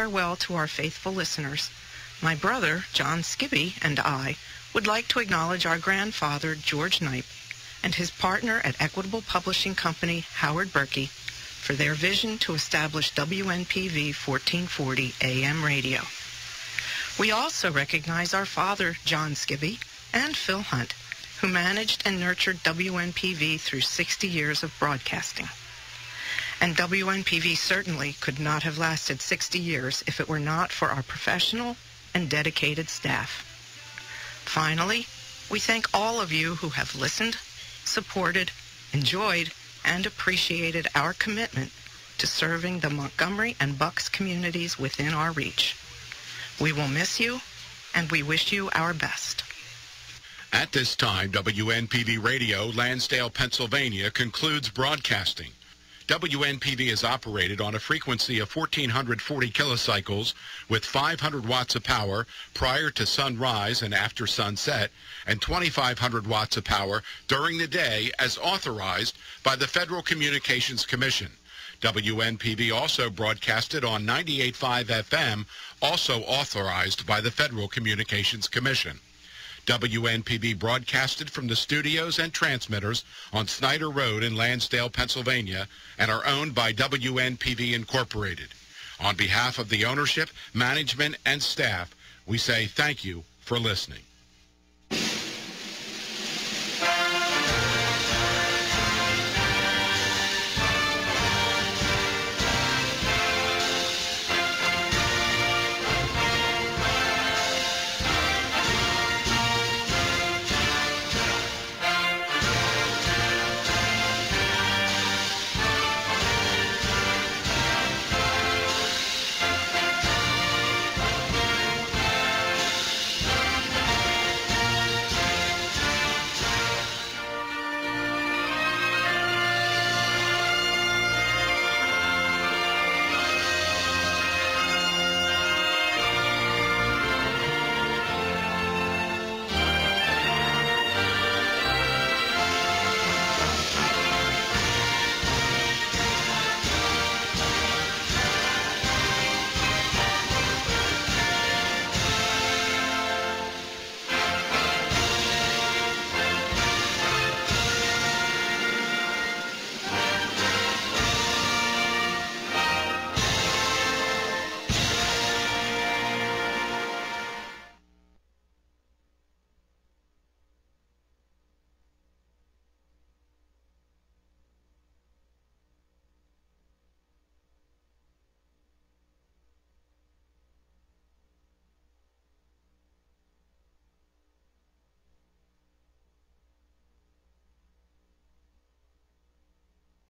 Farewell to our faithful listeners. My brother, John Skibby, and I would like to acknowledge our grandfather, George Knipe, and his partner at Equitable Publishing Company, Howard Berkey, for their vision to establish WNPV 1440 AM radio. We also recognize our father, John Skibby, and Phil Hunt, who managed and nurtured WNPV through 60 years of broadcasting. And WNPV certainly could not have lasted 60 years if it were not for our professional and dedicated staff. Finally, we thank all of you who have listened, supported, enjoyed, and appreciated our commitment to serving the Montgomery and Bucks communities within our reach. We will miss you, and we wish you our best. At this time, WNPV Radio, Lansdale, Pennsylvania, concludes broadcasting. WNPV is operated on a frequency of 1440 kilocycles with 500 watts of power prior to sunrise and after sunset and 2500 watts of power during the day as authorized by the Federal Communications Commission. WNPV also broadcasted on 98.5 FM, also authorized by the Federal Communications Commission. WNPV broadcasted from the studios and transmitters on Snyder Road in Lansdale, Pennsylvania, and are owned by WNPV Incorporated. On behalf of the ownership, management, and staff, we say thank you for listening.